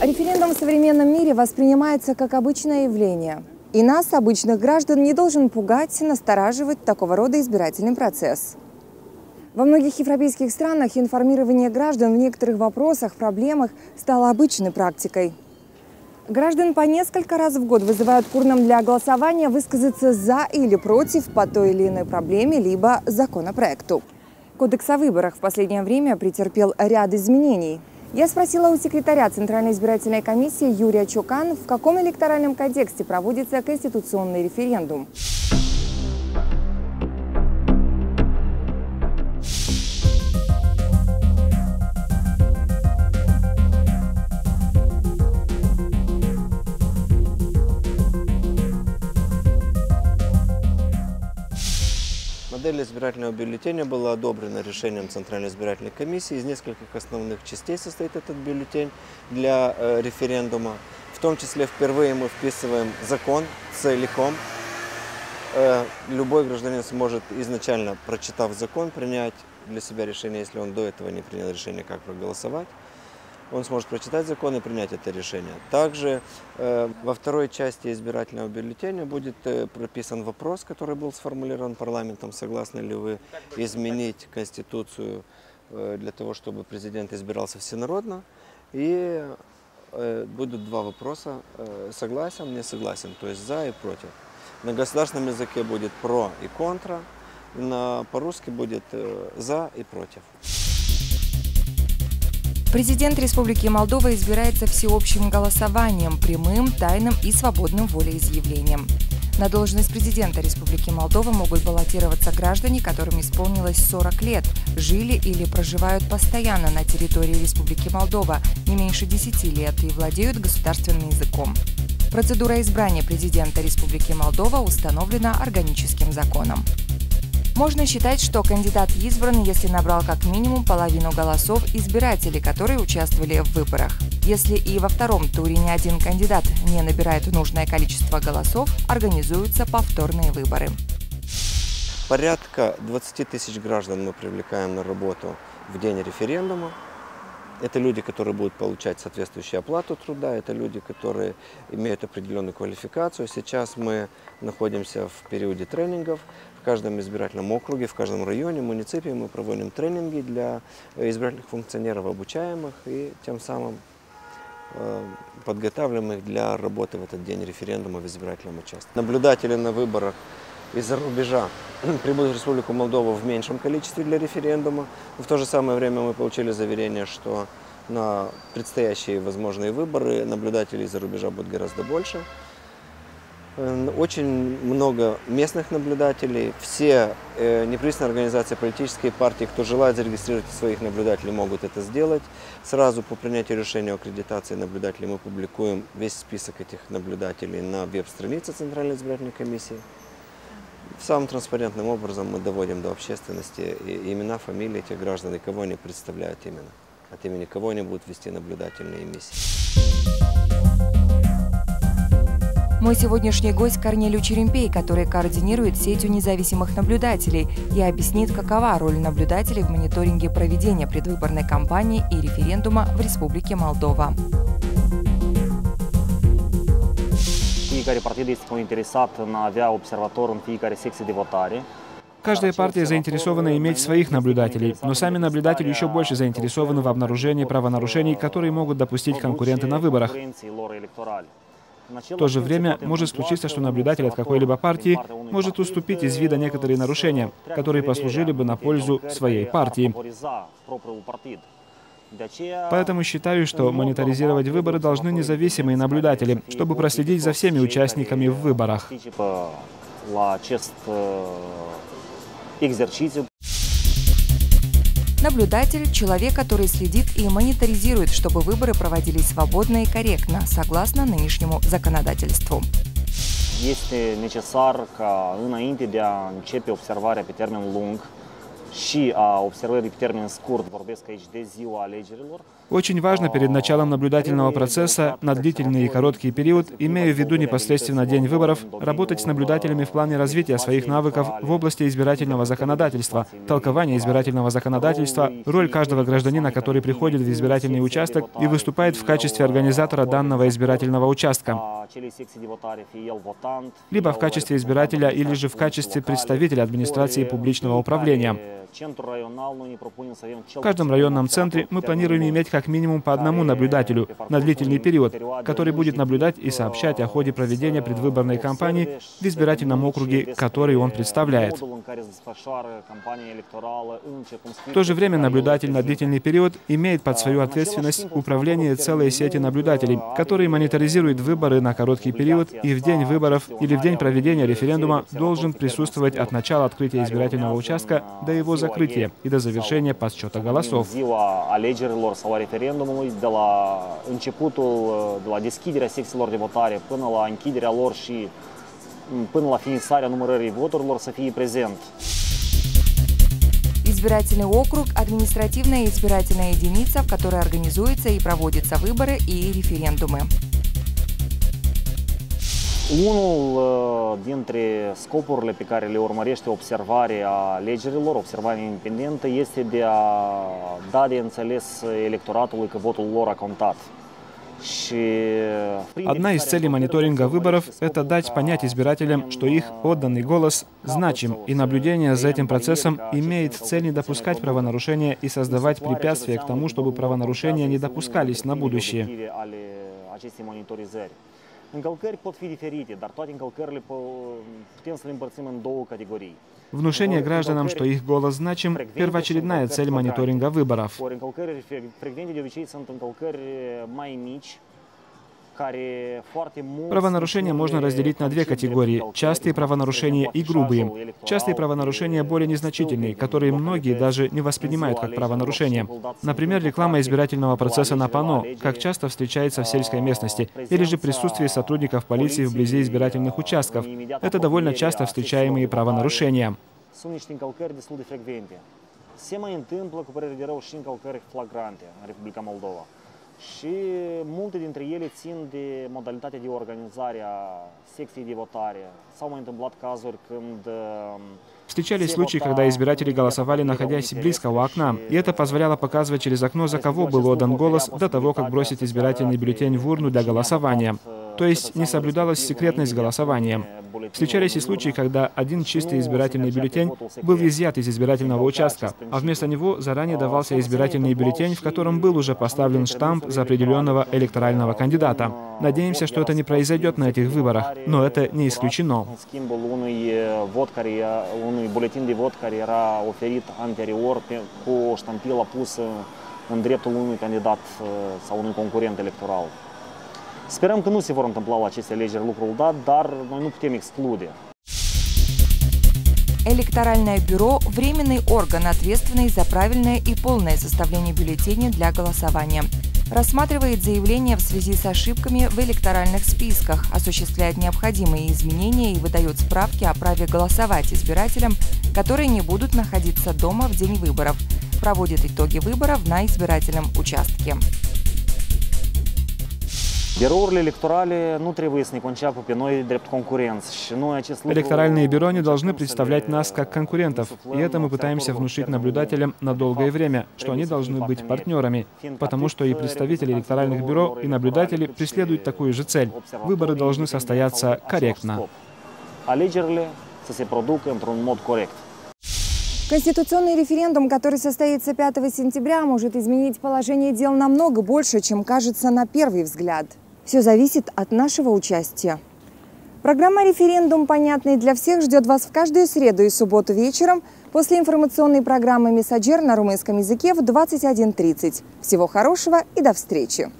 Референдум в современном мире воспринимается как обычное явление. И нас, обычных граждан, не должен пугать, настораживать такого рода избирательный процесс. Во многих европейских странах информирование граждан в некоторых вопросах, проблемах стало обычной практикой. Граждан по несколько раз в год вызывают к урнам для голосования высказаться за или против по той или иной проблеме, либо законопроекту. Кодекс о выборах в последнее время претерпел ряд изменений. Я спросила у секретаря Центральной избирательной комиссии Юрия Чукан, в каком электоральном контексте проводится конституционный референдум. Модель избирательного бюллетеня была одобрена решением Центральной избирательной комиссии. Из нескольких основных частей состоит этот бюллетень для э, референдума. В том числе впервые мы вписываем закон целиком. Э, любой гражданин сможет изначально, прочитав закон, принять для себя решение, если он до этого не принял решение, как проголосовать он сможет прочитать закон и принять это решение. Также э, во второй части избирательного бюллетеня будет э, прописан вопрос, который был сформулирован парламентом, согласны ли вы изменить Конституцию э, для того, чтобы президент избирался всенародно. И э, будут два вопроса, э, согласен, не согласен, то есть за и против. На государственном языке будет про и контра, на, по-русски будет э, за и против. Президент Республики Молдова избирается всеобщим голосованием, прямым, тайным и свободным волеизъявлением. На должность президента Республики Молдова могут баллотироваться граждане, которым исполнилось 40 лет, жили или проживают постоянно на территории Республики Молдова не меньше 10 лет и владеют государственным языком. Процедура избрания президента Республики Молдова установлена органическим законом. Можно считать, что кандидат избран, если набрал как минимум половину голосов избирателей, которые участвовали в выборах. Если и во втором туре ни один кандидат не набирает нужное количество голосов, организуются повторные выборы. Порядка 20 тысяч граждан мы привлекаем на работу в день референдума. Это люди, которые будут получать соответствующую оплату труда, это люди, которые имеют определенную квалификацию. Сейчас мы находимся в периоде тренингов. В каждом избирательном округе, в каждом районе, муниципе мы проводим тренинги для избирательных функционеров, обучаемых, и тем самым э, подготавливаем их для работы в этот день референдума в избирательном участке. Наблюдатели на выборах из-за рубежа прибудут в Республику Молдова в меньшем количестве для референдума. В то же самое время мы получили заверение, что на предстоящие возможные выборы наблюдателей из-за рубежа будет гораздо больше. Очень много местных наблюдателей. Все э, организации, политические партии, кто желает зарегистрировать своих наблюдателей, могут это сделать. Сразу по принятию решения о аккредитации наблюдателей мы публикуем весь список этих наблюдателей на веб-странице Центральной избирательной комиссии. Самым транспарентным образом мы доводим до общественности имена, фамилии этих граждан и кого они представляют именно. От имени кого они будут вести наблюдательные миссии. Мой сегодняшний гость Корнелию Черемпей, который координирует сетью независимых наблюдателей и объяснит, какова роль наблюдателей в мониторинге проведения предвыборной кампании и референдума в Республике Молдова. Fiecare partid este interesat în a avea observator în fiecare secție de votare. Каждая партия заинтересована иметь своих наблюдателей, но сами наблюдатели еще больше заинтересованы в обнаружении правонарушений, которые могут допустить конкуренты на выборах. В то же время может случиться, что наблюдатель от какой-либо партии может уступить из вида некоторые нарушения, которые послужили бы на пользу своей партии. Поэтому считаю, что мониторизировать выборы должны независимые наблюдатели, чтобы проследить за всеми участниками в выборах. Наблюдатель – человек, который следит и мониторизирует, чтобы выборы проводились свободно и корректно, согласно нынешнему законодательству. Este necesar ca înainte de a începe observarea pe termen lung și a observării pe termen scurt, vorbesc aici de ziua alegerilor, Очень важно перед началом наблюдательного процесса на длительный и короткий период, имея в виду непосредственно день выборов, работать с наблюдателями в плане развития своих навыков в области избирательного законодательства, толкования избирательного законодательства, роль каждого гражданина, который приходит в избирательный участок и выступает в качестве организатора данного избирательного участка, либо в качестве избирателя или же в качестве представителя администрации публичного управления. В каждом районном центре мы планируем иметь как минимум по одному наблюдателю на длительный период, который будет наблюдать и сообщать о ходе проведения предвыборной кампании в избирательном округе, который он представляет. В то же время наблюдатель на длительный период имеет под свою ответственность управление целой сети наблюдателей, которые мониторизируют выборы на короткий период и в день выборов или в день проведения референдума должен присутствовать от начала открытия избирательного участка до его закрытия и до завершения подсчета голосов. până la finisarea numărării voturilor să fie prezent. Избирательный округ – административная избирательная единица, в которой организуются и проводятся выборы и референдумы. Unul dintre scopurile pe care le urmărește observarea alegerilor, observarea independentă, este de a da de înțeles electoratului că votul lor a contat. Одна из целей мониторинга выборов – это дать понять избирателям, что их отданный голос значим, и наблюдение за этим процессом имеет цель не допускать правонарушения и создавать препятствия к тому, чтобы правонарушения не допускались на будущее. Încălcări pot fi diferite, dar toate încălcările putem să le împărțim în două categorii. Внушение гражданам, что их голос значим – первоочередная цель мониторинга выборов. Правонарушения можно разделить на две категории – частые правонарушения и грубые. Частые правонарушения более незначительные, которые многие даже не воспринимают как правонарушения. Например, реклама избирательного процесса на пано, как часто встречается в сельской местности, или же присутствие сотрудников полиции вблизи избирательных участков. Это довольно часто встречаемые правонарушения. Se mai întâmplă, cu părere de rău, și încălcări flagrante în Republica Moldova și multe dintre ele țin de modalitatea de organizare a secției de votare. S-au mai întâmplat cazuri când Встречались случаи, когда избиратели голосовали, находясь близко у окна, и это позволяло показывать через окно, за кого был отдан голос до того, как бросить избирательный бюллетень в урну для голосования. То есть не соблюдалась секретность голосования. Встречались и случаи, когда один чистый избирательный бюллетень был изъят из избирательного участка, а вместо него заранее давался избирательный бюллетень, в котором был уже поставлен штамп за определенного электорального кандидата. Надеемся, что это не произойдет на этих выборах, но это не исключено. în dreptul unui. Sperăm că nu se vor întâmpla la aceste alegeri lucrul dat, dar noi nu putem exclude. Электоральное бюро – временный орган, ответственный за правильное и полное составление бюллетеней для голосования. Рассматривает заявления в связи с ошибками в электоральных списках, осуществляет необходимые изменения и выдает справки о праве голосовать избирателям, которые не будут находиться дома в день выборов, проводит итоги выборов на избирательном участке. Электоральные бюро не должны представлять нас как конкурентов, и это мы пытаемся внушить наблюдателям на долгое время, что они должны быть партнерами, потому что и представители электоральных бюро, и наблюдатели преследуют такую же цель. Выборы должны состояться корректно. Corect. Конституционный референдум, который состоится 5 сентября, может изменить положение дел намного больше, чем кажется на первый взгляд. Все зависит от нашего участия. Программа «Референдум. Понятный для всех» ждет вас в каждую среду и субботу вечером после информационной программы «Мессаджер» на румынском языке в 21.30. Всего хорошего и до встречи!